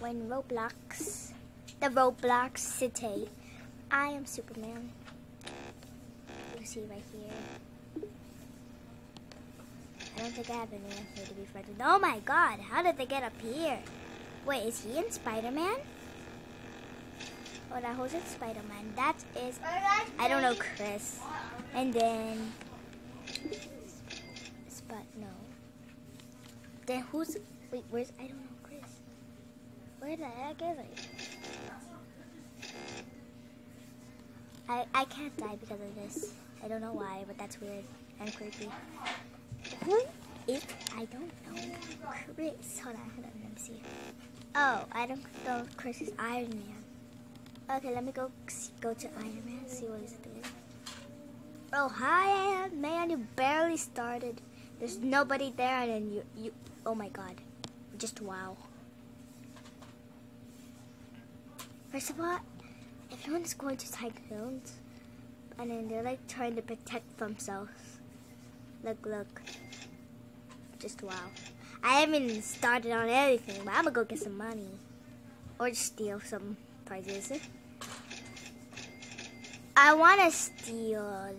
when Roblox, the Roblox city. I am Superman. You see right here. I don't think I have anyone here to be friends with. Oh my god, how did they get up here? Wait, is he in Spider-Man? Oh, that who's in Spider-Man? That is, I don't know, Chris. And then, Spot, no. Then who's, wait, where's, I don't know. Where the heck is it? I, I can't die because of this. I don't know why, but that's weird and creepy. Who is, I don't know, Chris. Hold on, hold on, let me see. Oh, I don't know Chris is Iron Man. Okay, let me go go to Iron Man, see what he's doing. Oh, hi, Iron Man, you barely started. There's nobody there, and then you, you, oh my god. Just wow. First of all, everyone is going to tycoons, and then they're like trying to protect themselves. Look, look. Just wow. I haven't started on anything, but I'm gonna go get some money. Or steal some prizes. I wanna steal.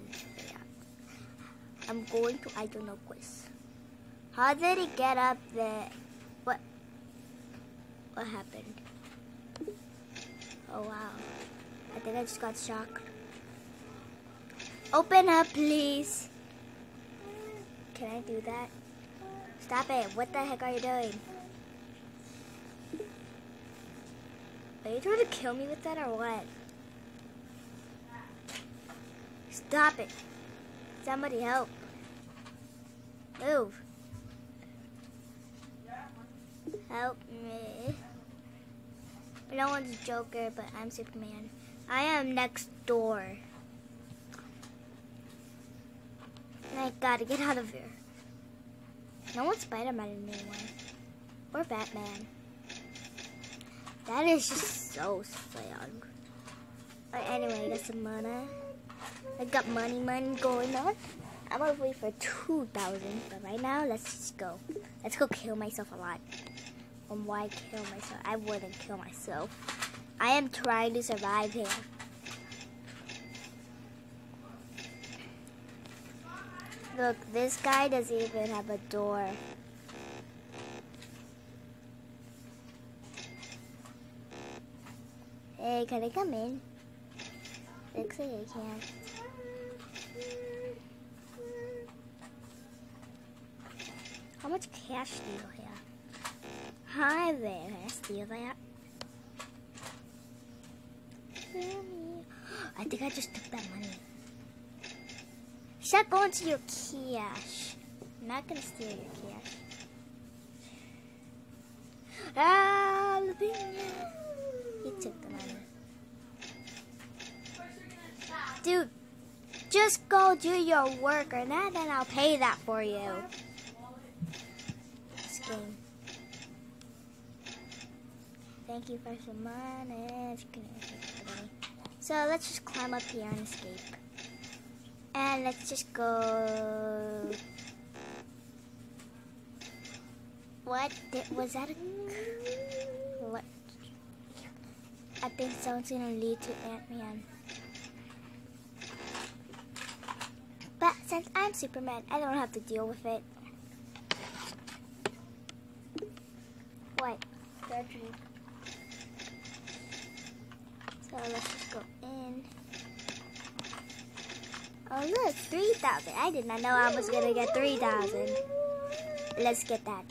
I'm going to, I don't know, quiz. How did he get up there? What? What happened? Oh wow. I think I just got shocked. Open up, please. Can I do that? Stop it. What the heck are you doing? Are you trying to kill me with that or what? Stop it. Somebody help. Move. Help me. No one's Joker, but I'm Superman. I am next door. I gotta get out of here. No one's Spider-Man anymore. Or Batman. That is just so sad. But anyway, I got some money. I got money, money going on. I'm gonna wait for 2,000, but right now, let's just go. Let's go kill myself a lot. Why kill myself? I wouldn't kill myself. I am trying to survive here. Look, this guy doesn't even have a door. Hey, can I come in? Looks like I can't. How much cash do you have? Hi there, I steal that? I think I just took that money. Stop going to your cash. I'm not gonna steal your cash. Ah, He took the money. Dude, just go do your work or not, then I'll pay that for you. This game. Thank you for some money. So let's just climb up here and escape. And let's just go. What was that? A, what? I think someone's gonna lead to Ant Man. But since I'm Superman, I don't have to deal with it. What? Surgery. Let's just go in. Oh look, 3,000. I did not know I was going to get 3,000. Let's get that.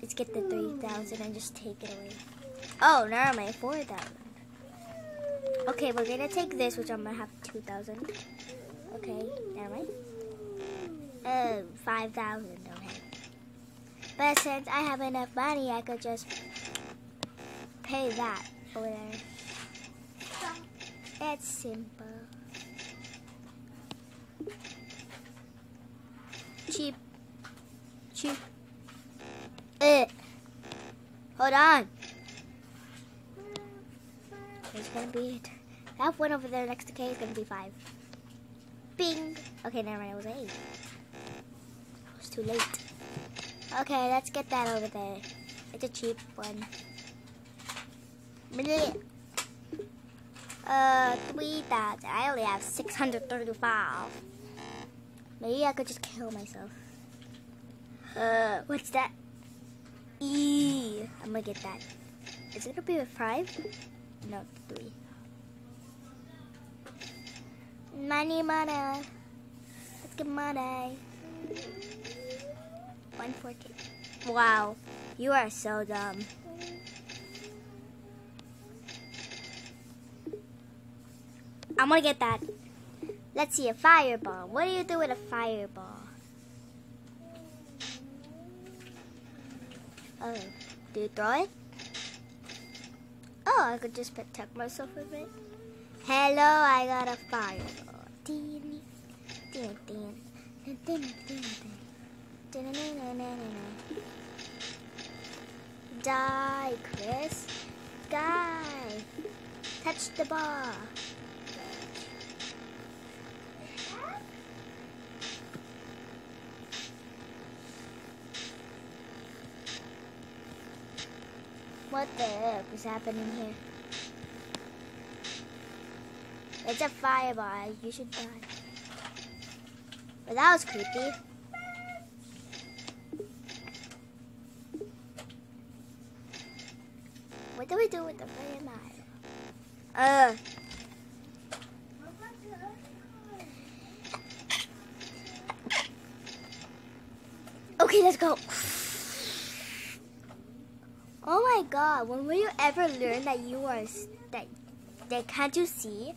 Let's get the 3,000 and just take it away. Oh, never mind, 4,000. Okay, we're going to take this, which I'm going to have 2,000. Okay, never mind. Uh, 5,000, okay. But since I have enough money, I could just pay that over there. It's simple. Cheap. Cheap. Eh. Hold on. There's gonna be that one over there next to K is gonna be five. Bing. Okay, never mind. It was eight. It was too late. Okay, let's get that over there. It's a cheap one. Bleh. Uh, 3,000. I only have 635. Maybe I could just kill myself. Uh, what's that? E. I'm gonna get that. Is it gonna be a 5? No, 3. Money, money. Let's get money. 114. Wow, you are so dumb. I'm gonna get that. Let's see, a fireball. What do you do with a fireball? Oh, do you throw it? Oh, I could just protect myself with it. Hello, I got a fireball. Ding, ding, ding, ding, ding, ding. Die, Chris. Die. Touch the ball. What the heck is happening here? It's a fireball. You should die. But that was creepy. What do we do with the fireball? Uh. Okay, let's go. Oh my god, when will you ever learn that you are that that can't you see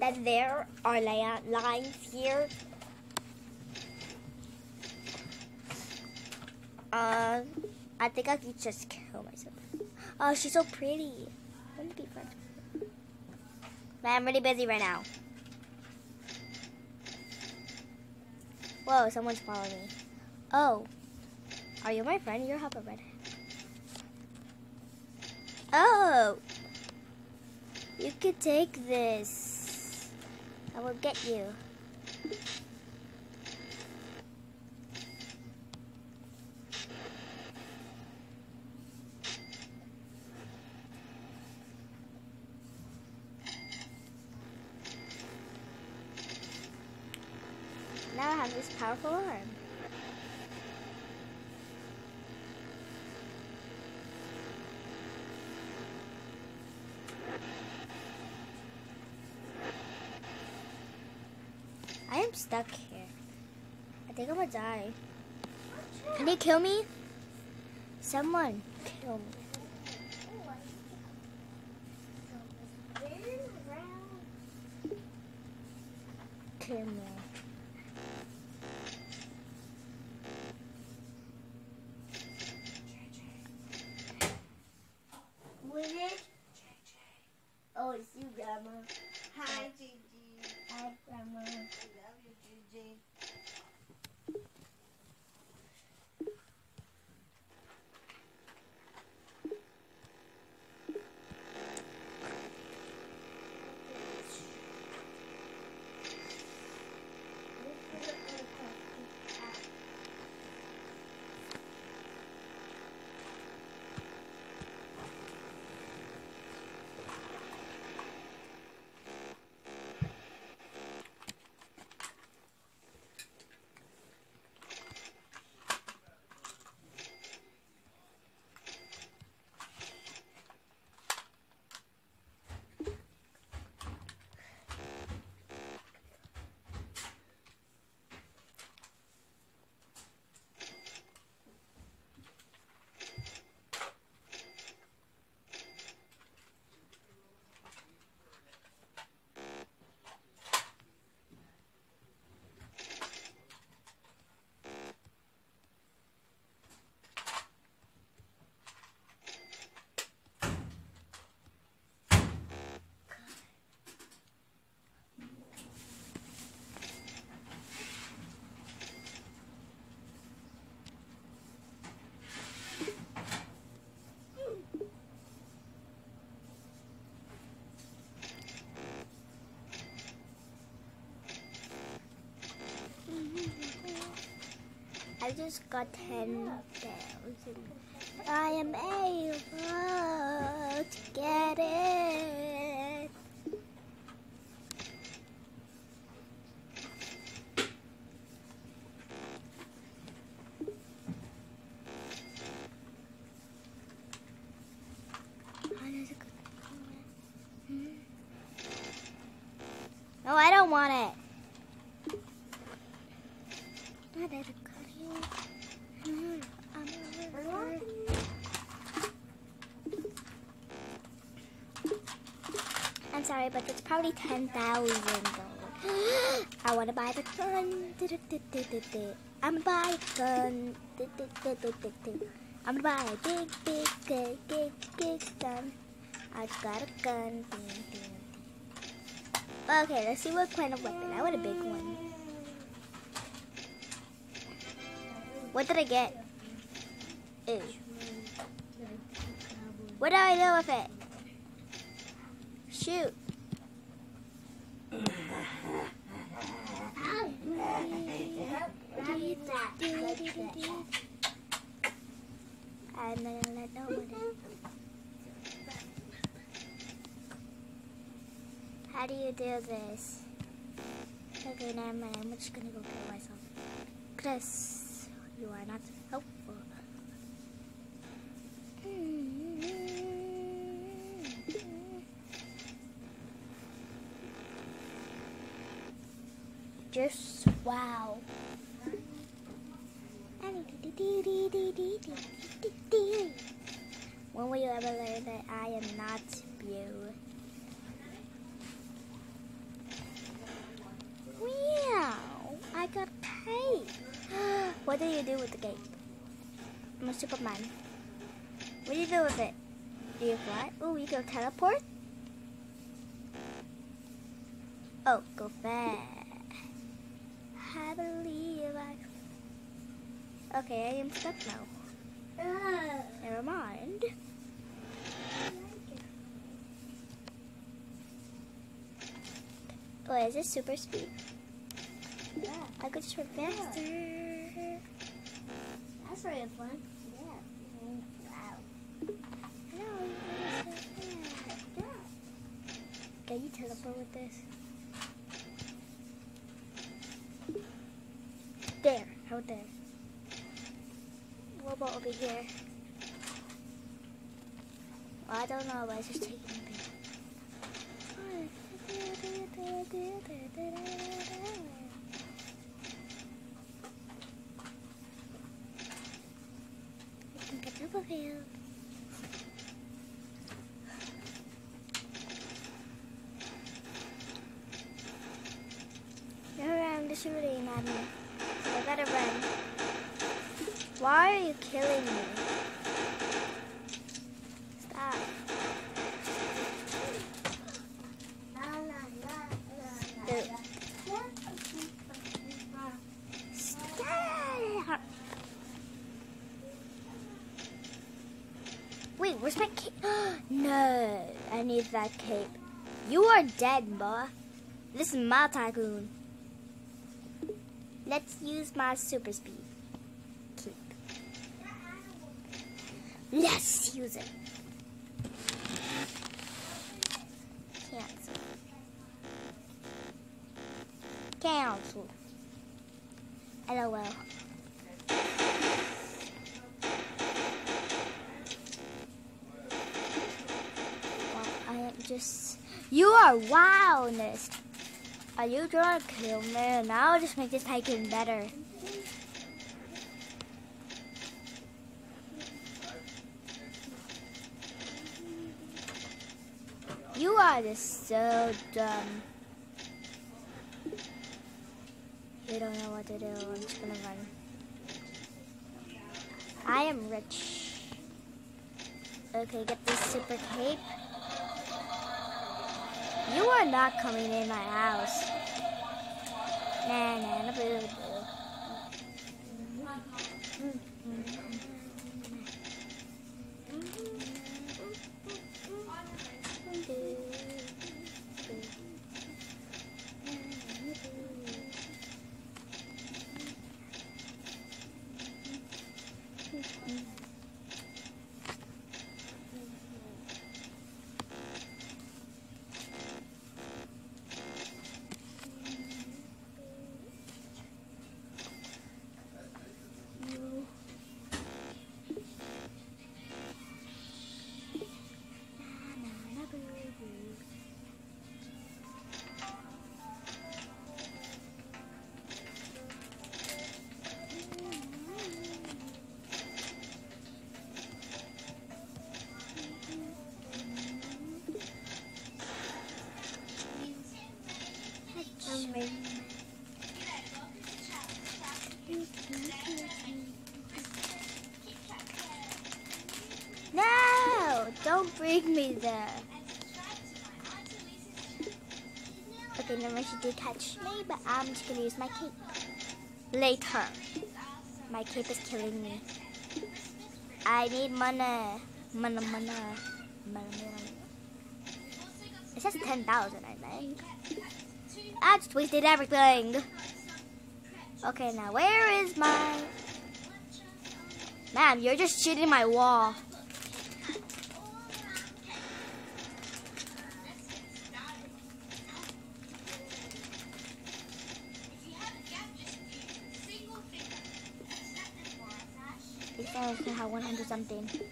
that there are lines here? Uh, I think I could just kill myself. Oh, she's so pretty. To be friends. But I'm really busy right now. Whoa, someone's following me. Oh, are you my friend? You have a red Oh! You could take this. I will get you. Now I have this powerful arm. I am stuck here. I think I'm gonna die. Can they kill me? Someone kill me. Kill me. I just got 10,000. I am able to get it. Hmm? No, I don't want it. Probably ten thousand dollars. I want to buy the gun. I'm gonna buy a gun. I'm gonna buy a big, big, big, big, big gun. I got a gun. Okay, let's see what kind of weapon. I want a big one. What did I get? Ew. What do I do with it? Shoot. I'm gonna let no one in. How do you do this? Okay, never mind. I'm just gonna go kill myself. Chris, you are not helpful. Just wow. When will you ever learn that I am not you? Wow, I got cape. What do you do with the cape? I'm a Superman. What do you do with it? Do you fly? Oh, you go teleport? Oh, go fast. I believe I... Okay, I am stuck now. Never mind. Oh, is this super speed? Yeah, I could just run faster. That's really fun. Yeah. Can you teleport with this? There, out there. What about over here? Well, I don't know, but it's just taking me I think it's over here. No, I'm just shooting at me. So I gotta run. Why are you killing me? Stop. Dude. Stop. Wait, where's my cape? no, I need that cape. You are dead, boy. This is my tycoon. Let's use my super speed. Keep. Let's use it. Cancel. Cancel. LOL. Well, I am just. Wildness. Are you to kill me? Now I'll just make this tycoon better. You are just so dumb. You don't know what to do. I'm just gonna run. I am rich. Okay, get this super cape. You are not coming in my house. Nah, nah, nah, boo, boo. Don't me there. Okay, never. She did catch me, but I'm just gonna use my cape later. My cape is killing me. I need money. Money, money, money, money. It says 10,000, I think. I just wasted everything. Okay, now where is my... Man, you're just shooting my wall. Have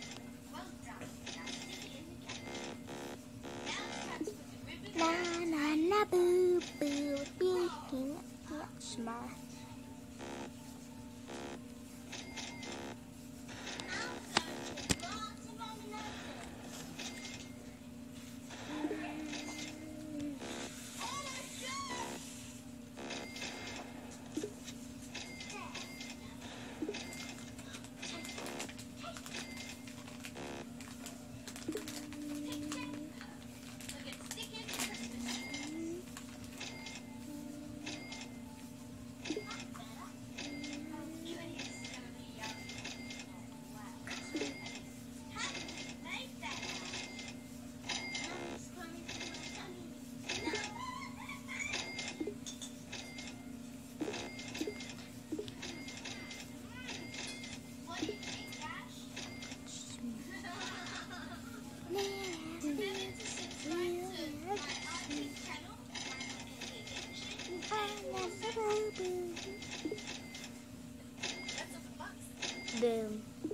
嗯。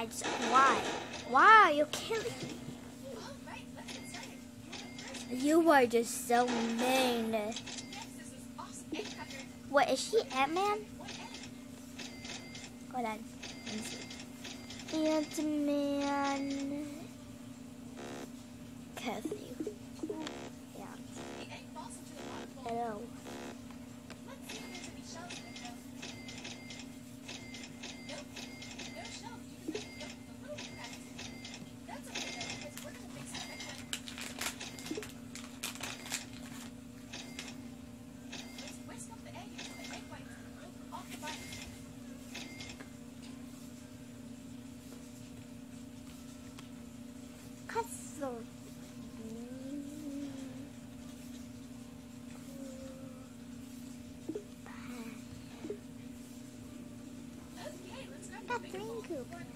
I just why? Why you killing me? You are just so mean. What is she Ant-Man? Hold on. Let me see. Ant-Man. Kathy. Yeah. Hello. Castle. Got three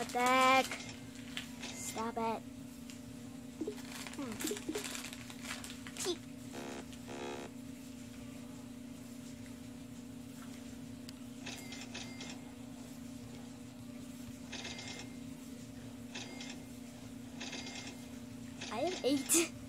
What the heck? Stop it. Hmm. I have eight.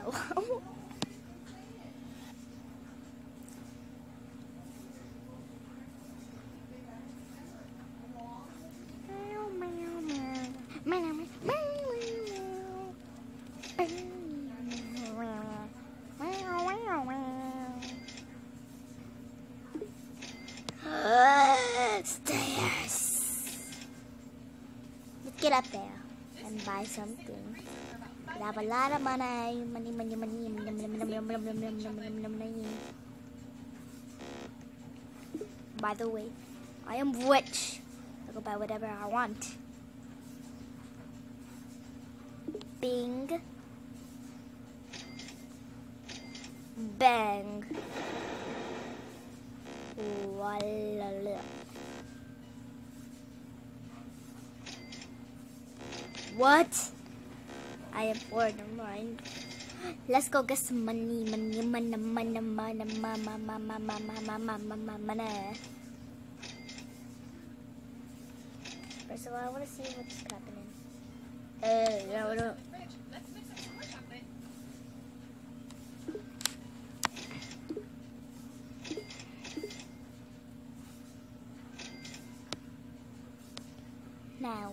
yellow. Let's get up there and buy something. ലാഭല്ലാര മനായി മണി മഞ്ഞ മഞ്ഞ By the way, I am rich. I go buy whatever I want. Bing. Bang. Walala. What? I am bored of mine. Let's go get some money, money, money, money, money, money, money, money, money, money, money. First of all, I want to see what's happening. Hey, yeah, what up? Now.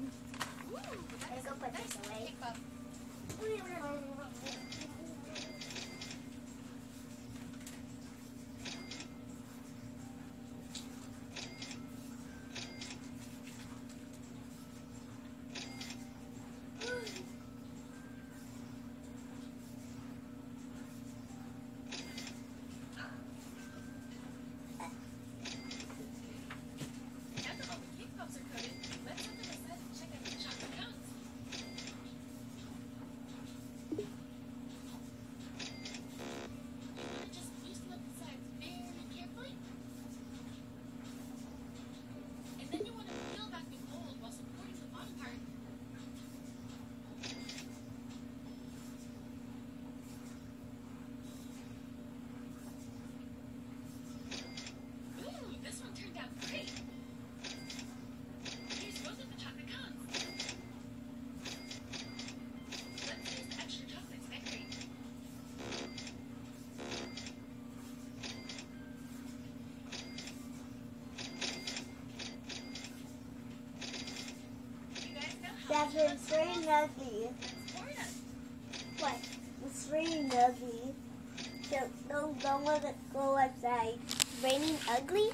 put this away. Catherine, it's raining. Florida. What? It's raining ugly. Don't, don't, don't let to go outside. Raining ugly?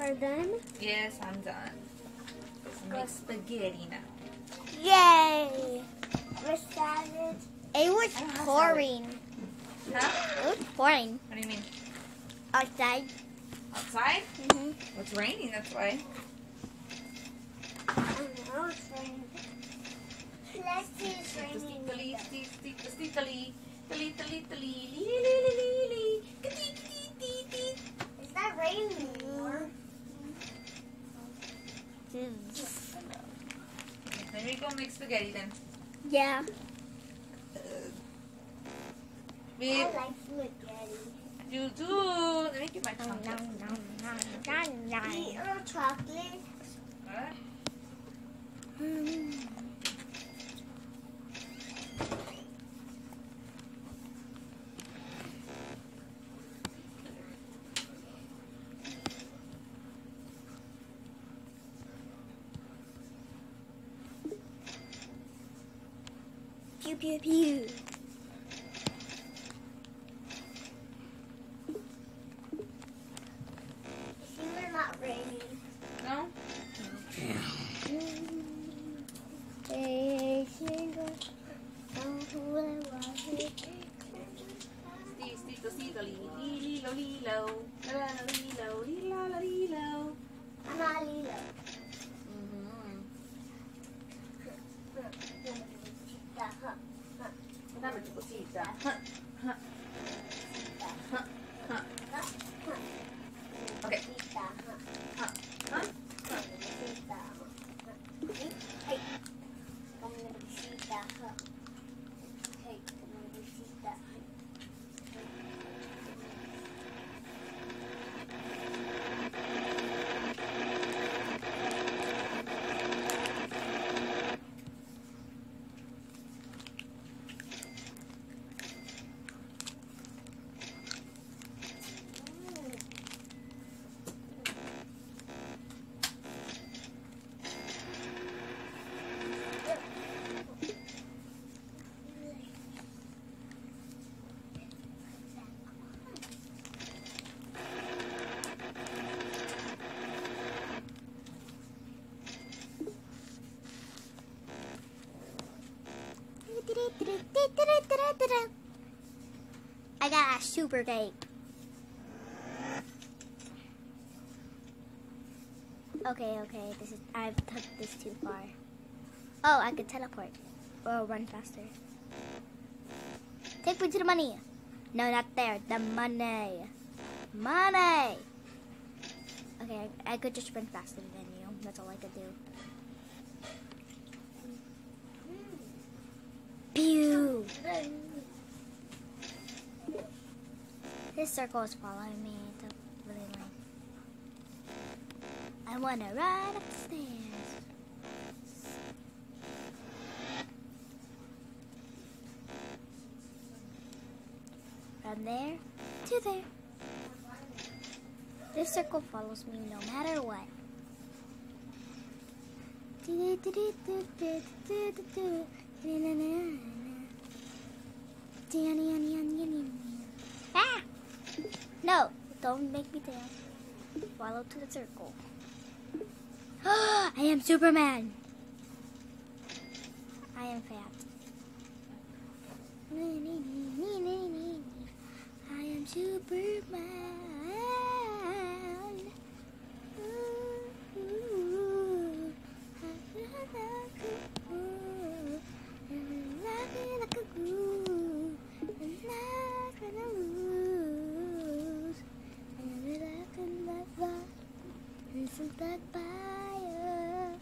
Are done? Yes, I'm done. Make spaghetti now. Yay! We're salad. It was I don't have pouring. Huh? It was pouring What do you mean? outside. Outside? Mm-hmm. It's raining, that's why. I know it's raining. Let's see it's raining. Tali, tali, tali, tali, tali, tali, tali, li, li, li, li, It's not raining anymore. Then we go make spaghetti then. Yeah. We, I like spaghetti. you do. Let me get my Nom, tongue. nom, nom, nom, nom, nom. Eat your chocolate. What? Mm. Pew pew pew. Got a super cape. Okay, okay, this is I've took this too far. Oh, I could teleport or run faster. Take me to the money. No, not there. The money. Money. Okay, I, I could just run faster than you. That's all I could do. Pew. This circle is following me. It's really long. I wanna ride upstairs. From there to there. This circle follows me no matter what. No, don't make me dance. Follow to the circle. I am Superman. I am fat. I am Superman. This is the fire.